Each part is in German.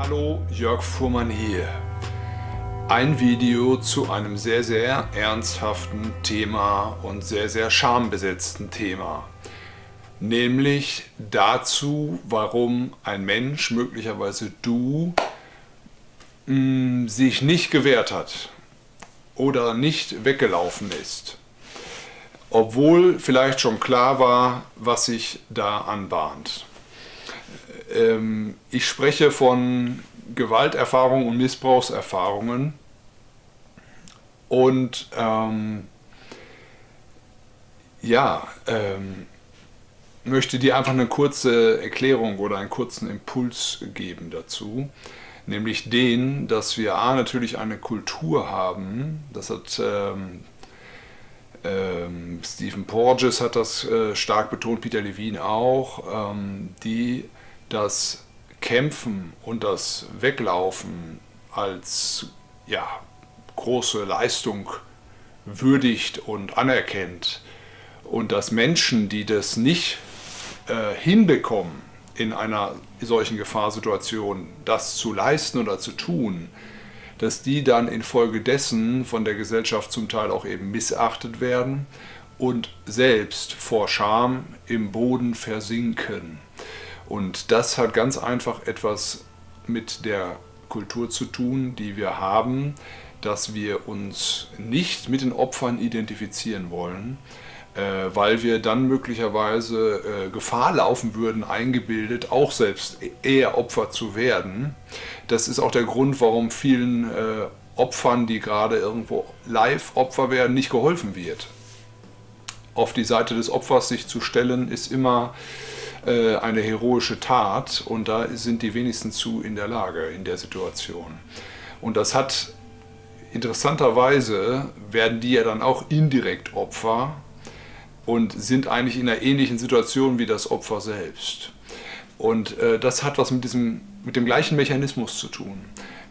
Hallo, Jörg Fuhrmann hier. Ein Video zu einem sehr, sehr ernsthaften Thema und sehr, sehr schambesetzten Thema. Nämlich dazu, warum ein Mensch, möglicherweise du, mh, sich nicht gewehrt hat oder nicht weggelaufen ist. Obwohl vielleicht schon klar war, was sich da anbahnt. Ähm, ich spreche von Gewalterfahrungen und Missbrauchserfahrungen. Und ähm, ja, ähm, möchte dir einfach eine kurze Erklärung oder einen kurzen Impuls geben dazu, nämlich den, dass wir A natürlich eine Kultur haben, das hat ähm, ähm, Stephen Porges hat das äh, stark betont, Peter Levine auch, ähm, die das Kämpfen und das Weglaufen als ja, große Leistung würdigt und anerkennt und dass Menschen, die das nicht äh, hinbekommen, in einer solchen Gefahrsituation das zu leisten oder zu tun, dass die dann infolgedessen von der Gesellschaft zum Teil auch eben missachtet werden und selbst vor Scham im Boden versinken. Und das hat ganz einfach etwas mit der Kultur zu tun, die wir haben, dass wir uns nicht mit den Opfern identifizieren wollen, äh, weil wir dann möglicherweise äh, Gefahr laufen würden, eingebildet, auch selbst eher Opfer zu werden. Das ist auch der Grund, warum vielen äh, Opfern, die gerade irgendwo live Opfer werden, nicht geholfen wird. Auf die Seite des Opfers sich zu stellen, ist immer äh, eine heroische Tat und da sind die wenigsten zu in der Lage in der Situation. Und das hat interessanterweise werden die ja dann auch indirekt Opfer und sind eigentlich in einer ähnlichen Situation wie das Opfer selbst. Und äh, das hat was mit, diesem, mit dem gleichen Mechanismus zu tun,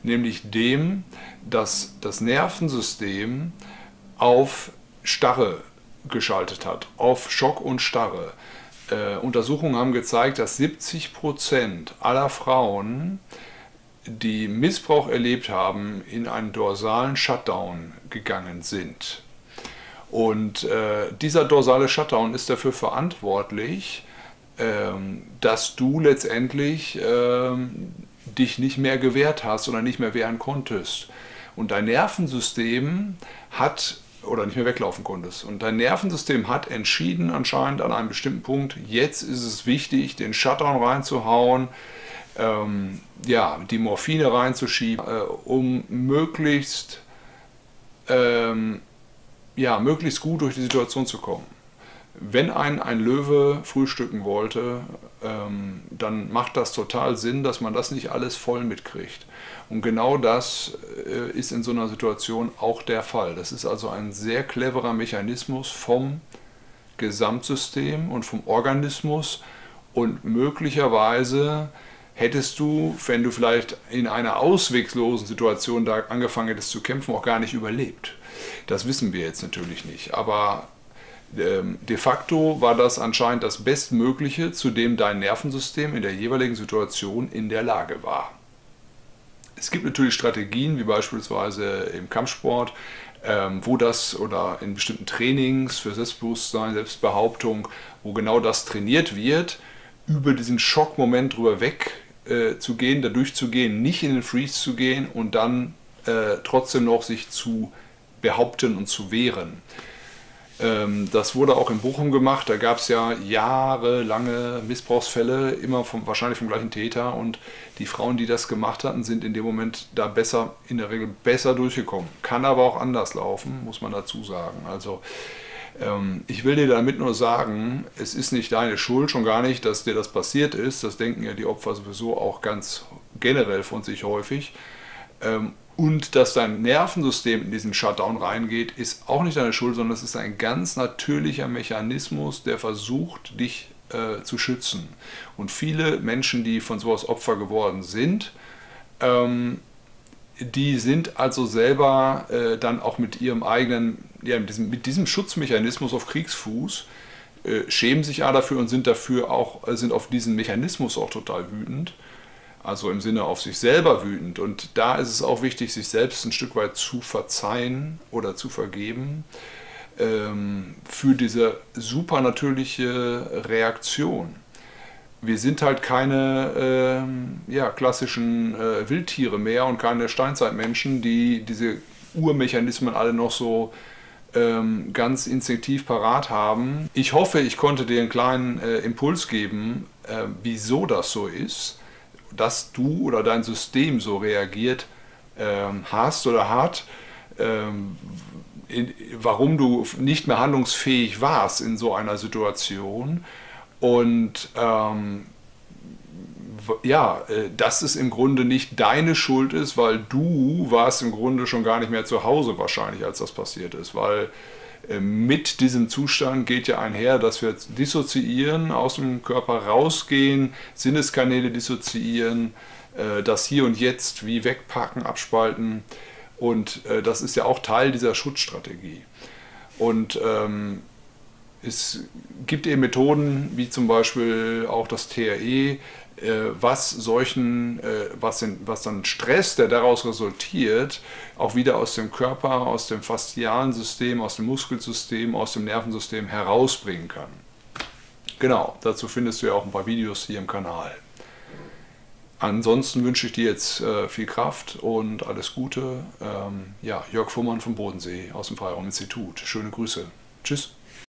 nämlich dem, dass das Nervensystem auf Starre geschaltet hat, auf Schock und Starre äh, Untersuchungen haben gezeigt, dass 70 Prozent aller Frauen, die Missbrauch erlebt haben, in einen dorsalen Shutdown gegangen sind. Und äh, dieser dorsale Shutdown ist dafür verantwortlich, ähm, dass du letztendlich ähm, dich nicht mehr gewehrt hast oder nicht mehr wehren konntest. Und dein Nervensystem hat oder nicht mehr weglaufen konntest. Und dein Nervensystem hat entschieden anscheinend an einem bestimmten Punkt, jetzt ist es wichtig, den Shutdown reinzuhauen, ähm, ja, die Morphine reinzuschieben, äh, um möglichst, ähm, ja, möglichst gut durch die Situation zu kommen. Wenn ein, ein Löwe frühstücken wollte, ähm, dann macht das total Sinn, dass man das nicht alles voll mitkriegt. Und genau das äh, ist in so einer Situation auch der Fall. Das ist also ein sehr cleverer Mechanismus vom Gesamtsystem und vom Organismus und möglicherweise hättest du, wenn du vielleicht in einer ausweglosen Situation da angefangen hättest zu kämpfen, auch gar nicht überlebt. Das wissen wir jetzt natürlich nicht. Aber de facto war das anscheinend das Bestmögliche, zu dem dein Nervensystem in der jeweiligen Situation in der Lage war. Es gibt natürlich Strategien, wie beispielsweise im Kampfsport, ähm, wo das oder in bestimmten Trainings für Selbstbewusstsein, Selbstbehauptung, wo genau das trainiert wird, über diesen Schockmoment drüber weg äh, zu gehen, da durchzugehen, nicht in den Freeze zu gehen und dann äh, trotzdem noch sich zu behaupten und zu wehren. Ähm, das wurde auch in Bochum gemacht. Da gab es ja jahrelange Missbrauchsfälle, immer vom, wahrscheinlich vom gleichen Täter. Und die Frauen, die das gemacht hatten, sind in dem Moment da besser, in der Regel besser durchgekommen. Kann aber auch anders laufen, muss man dazu sagen. Also ähm, ich will dir damit nur sagen, es ist nicht deine Schuld, schon gar nicht, dass dir das passiert ist. Das denken ja die Opfer sowieso auch ganz generell von sich häufig. Ähm, und dass dein Nervensystem in diesen Shutdown reingeht, ist auch nicht deine Schuld, sondern es ist ein ganz natürlicher Mechanismus, der versucht, dich äh, zu schützen. Und viele Menschen, die von sowas Opfer geworden sind, ähm, die sind also selber äh, dann auch mit ihrem eigenen, ja, mit diesem, mit diesem Schutzmechanismus auf Kriegsfuß, äh, schämen sich ja dafür und sind dafür auch, äh, sind auf diesen Mechanismus auch total wütend also im Sinne auf sich selber wütend. Und da ist es auch wichtig, sich selbst ein Stück weit zu verzeihen oder zu vergeben ähm, für diese supernatürliche Reaktion. Wir sind halt keine ähm, ja, klassischen äh, Wildtiere mehr und keine Steinzeitmenschen, die diese Urmechanismen alle noch so ähm, ganz instinktiv parat haben. Ich hoffe, ich konnte dir einen kleinen äh, Impuls geben, äh, wieso das so ist, dass du oder dein System so reagiert ähm, hast oder hat, ähm, in, warum du nicht mehr handlungsfähig warst in so einer Situation. Und ähm, ja, äh, dass es im Grunde nicht deine Schuld ist, weil du warst im Grunde schon gar nicht mehr zu Hause wahrscheinlich, als das passiert ist, weil mit diesem Zustand geht ja einher, dass wir dissoziieren, aus dem Körper rausgehen, Sinneskanäle dissoziieren, äh, das Hier und Jetzt wie wegpacken, abspalten. Und das ist ja auch Teil dieser Schutzstrategie. Und ähm, es gibt eben Methoden, wie zum Beispiel auch das TRE, äh, was solchen, äh, was, den, was dann Stress, der daraus resultiert, auch wieder aus dem Körper, aus dem faszialen System, aus dem Muskelsystem, aus dem Nervensystem herausbringen kann. Genau, dazu findest du ja auch ein paar Videos hier im Kanal. Ansonsten wünsche ich dir jetzt äh, viel Kraft und alles Gute. Ähm, ja, Jörg Fuhrmann vom Bodensee aus dem Freiraum Institut. Schöne Grüße. Tschüss.